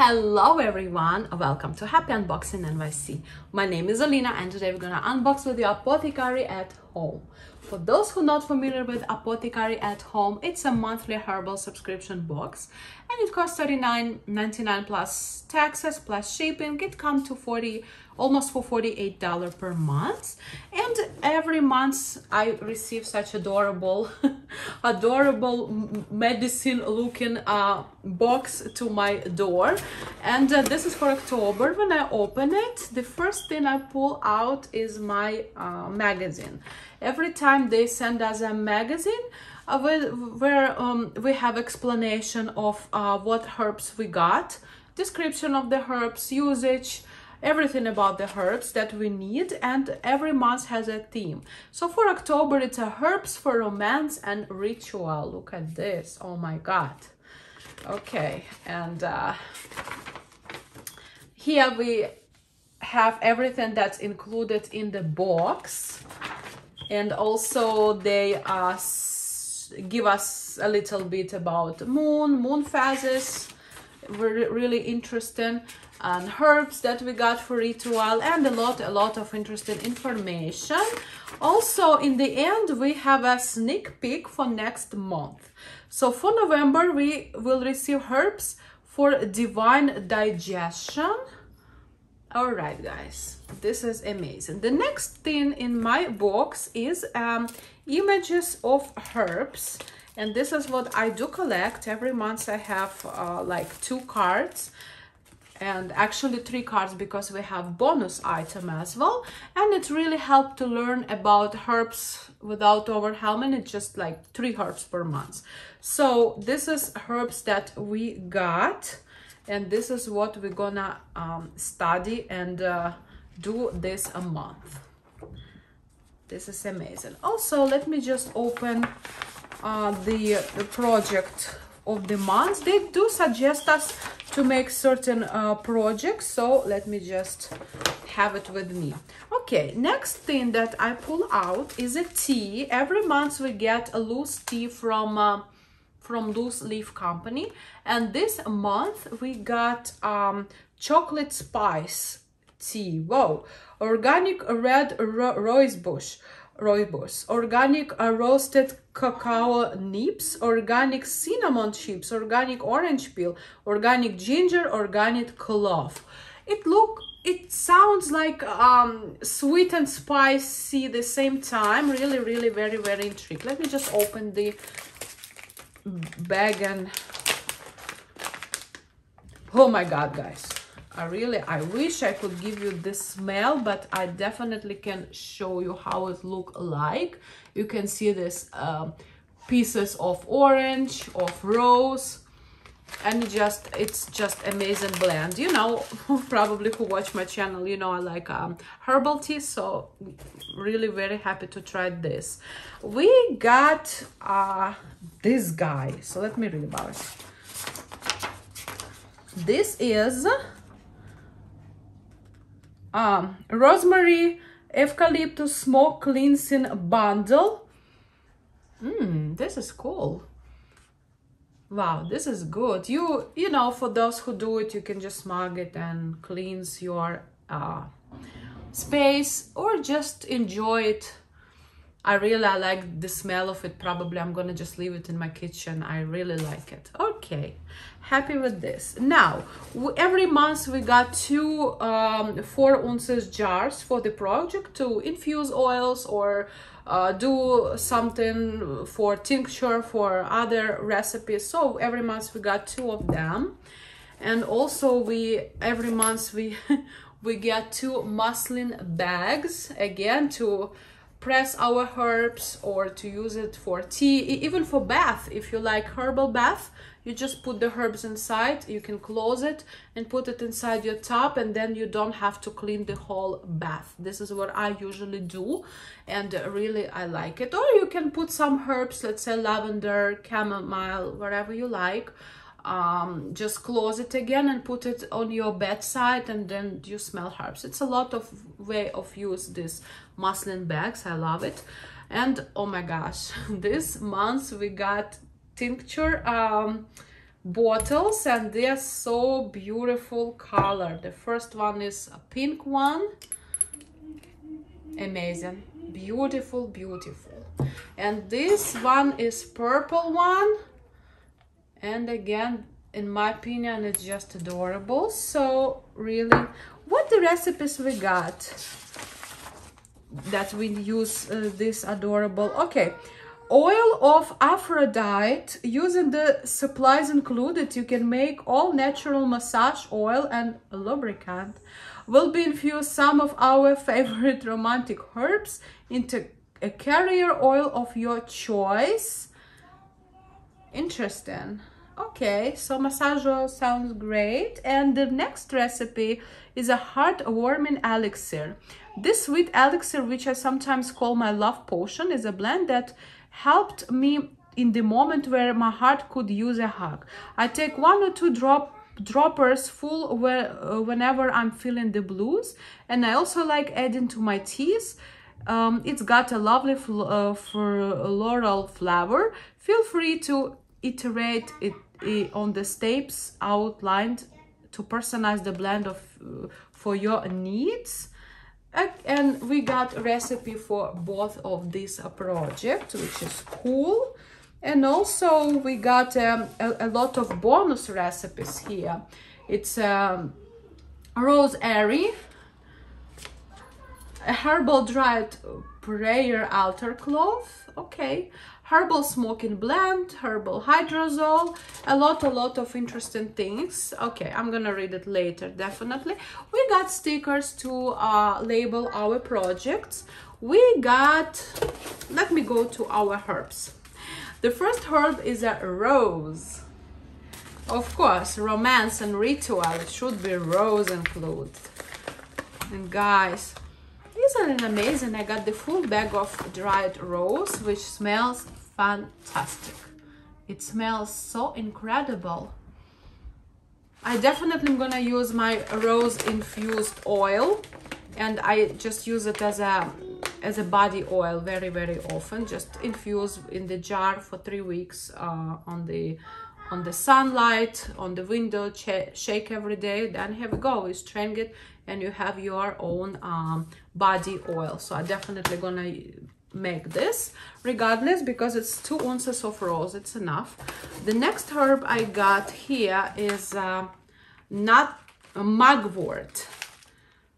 Hello everyone, welcome to Happy Unboxing NYC. My name is Alina and today we're gonna unbox with the Apothecary at Home. For those who are not familiar with Apothecary at Home, it's a monthly herbal subscription box and it costs $39.99 plus taxes plus shipping. It come to 40 almost for $48 per month. And every month I receive such adorable adorable medicine looking uh, box to my door. And uh, this is for October. When I open it the first thing I pull out is my uh, magazine. Every time they send us a magazine uh, where um, we have explanation of uh, what herbs we got description of the herbs usage everything about the herbs that we need and every month has a theme. So for october it's a herbs for romance and ritual. Look at this. Oh my god. Okay and uh here we have everything that's included in the box. And also they uh give us a little bit about moon moon phases really interesting and herbs that we got for ritual and a lot a lot of interesting information. Also in the end we have a sneak peek for next month. So for november we will receive herbs for divine digestion. All right guys. This is amazing. The next thing in my box is um, images of herbs and this is what i do collect. Every month i have uh, like two cards and actually three cards because we have bonus item as well. And it really helped to learn about herbs without overwhelming it's just like three herbs per month. So this is herbs that we got and this is what we're gonna um, study and uh, do this a month this is amazing. Also let me just open uh, the, the project of the month. They do suggest us to make certain uh, projects so let me just have it with me. Okay next thing that i pull out is a tea. Every month we get a loose tea from uh, from loose leaf company and this month we got um, chocolate spice tea. Whoa organic red ro rose bush rooibos, organic roasted cacao nibs, organic cinnamon chips, organic orange peel, organic ginger, organic clove. It look, it sounds like um, sweet and spicy the same time. Really, really very, very intrigued. Let me just open the bag and oh my god guys I really, I wish I could give you this smell, but I definitely can show you how it look like. You can see this uh, pieces of orange, of rose, and just, it's just amazing blend. You know, probably who watch my channel, you know I like um, herbal tea, so really very happy to try this. We got uh, this guy, so let me read about it. This is um, rosemary eucalyptus smoke cleansing bundle. Mmm, this is cool. Wow, this is good. You, you know, for those who do it, you can just smug it and cleanse your uh, space or just enjoy it I really like the smell of it. Probably I'm gonna just leave it in my kitchen. I really like it. Okay, happy with this. Now, every month we got two um, four ounces jars for the project to infuse oils or uh, do something for tincture for other recipes. So every month we got two of them. And also we, every month we, we get two muslin bags again to press our herbs or to use it for tea even for bath. If you like herbal bath you just put the herbs inside you can close it and put it inside your tub and then you don't have to clean the whole bath. This is what i usually do and really i like it. Or you can put some herbs let's say lavender chamomile whatever you like um, just close it again and put it on your bedside and then you smell herbs. It's a lot of way of use this muslin bags. I love it. And oh my gosh, this month we got tincture um, bottles and they're so beautiful color the first one is a pink one amazing beautiful beautiful and this one is purple one and again in my opinion it's just adorable. So really what the recipes we got that we use uh, this adorable? Okay oil of aphrodite using the supplies included you can make all natural massage oil and lubricant will be infused some of our favorite romantic herbs into a carrier oil of your choice. Interesting okay so massage oil sounds great. And the next recipe is a heart-warming elixir. This sweet elixir which i sometimes call my love potion is a blend that helped me in the moment where my heart could use a hug. I take one or two drop droppers full where, uh, whenever i'm feeling the blues. And i also like adding to my teas um, it's got a lovely uh, floral flavor. Feel free to iterate it on the steps outlined to personalize the blend of uh, for your needs. And we got a recipe for both of these projects which is cool. And also we got um, a, a, lot of bonus recipes here. It's um, rose airy a herbal dried prayer altar cloth. Okay herbal smoking blend herbal hydrosol a lot a lot of interesting things. Okay i'm gonna read it later definitely. We got stickers to uh, label our projects. We got let me go to our herbs. The first herb is a rose. Of course romance and ritual should be rose included and guys isn't it amazing? I got the full bag of dried rose, which smells fantastic. It smells so incredible. I definitely am gonna use my rose infused oil and I just use it as a as a body oil very very often just infuse in the jar for three weeks uh, on the on the sunlight on the window shake every day then here we go. We strain it and you have your own um, body oil. So i'm definitely gonna make this regardless because it's two ounces of rose. It's enough. The next herb i got here is uh, not a mugwort.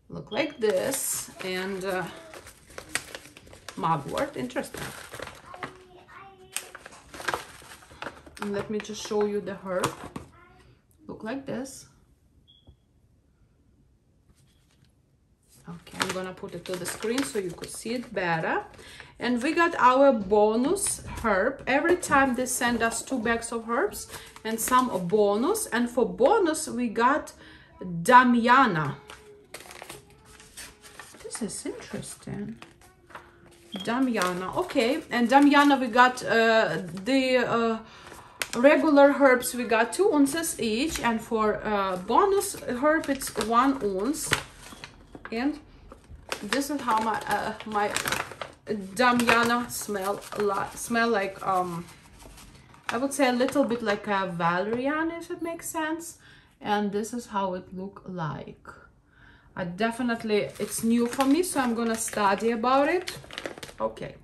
Look like this and uh, mugwort. Interesting and let me just show you the herb. Look like this. Okay i'm gonna put it to the screen so you could see it better. And we got our bonus herb. Every time they send us two bags of herbs and some bonus. And for bonus we got damiana. This is interesting. Damiana. Okay and damiana we got uh, the uh, regular herbs we got two ounces each and for uh, bonus herb it's one ounce. And this is how my uh, my Damiana smell lot smell like um I would say a little bit like a valerian if it makes sense. And this is how it look like. I definitely it's new for me so I'm gonna study about it. Okay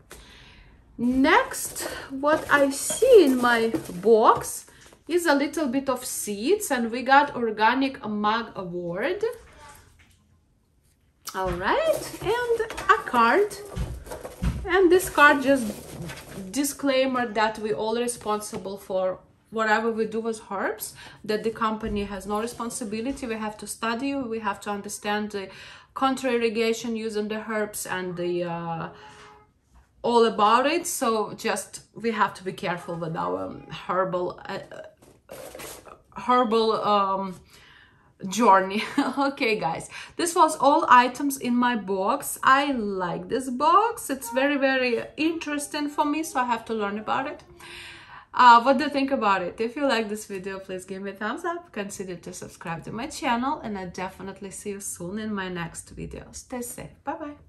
next what I see in my box is a little bit of seeds and we got organic mugwort. All right and a card. And this card just disclaimer that we all responsible for whatever we do with herbs that the company has no responsibility. We have to study we have to understand the contra irrigation using the herbs and the uh, all about it so just we have to be careful with our herbal uh, herbal um, journey. Okay guys. This was all items in my box. I like this box. It's very very interesting for me so i have to learn about it. Uh, what do you think about it? If you like this video please give me a thumbs up. Consider to subscribe to my channel and i definitely see you soon in my next video. Stay safe. Bye bye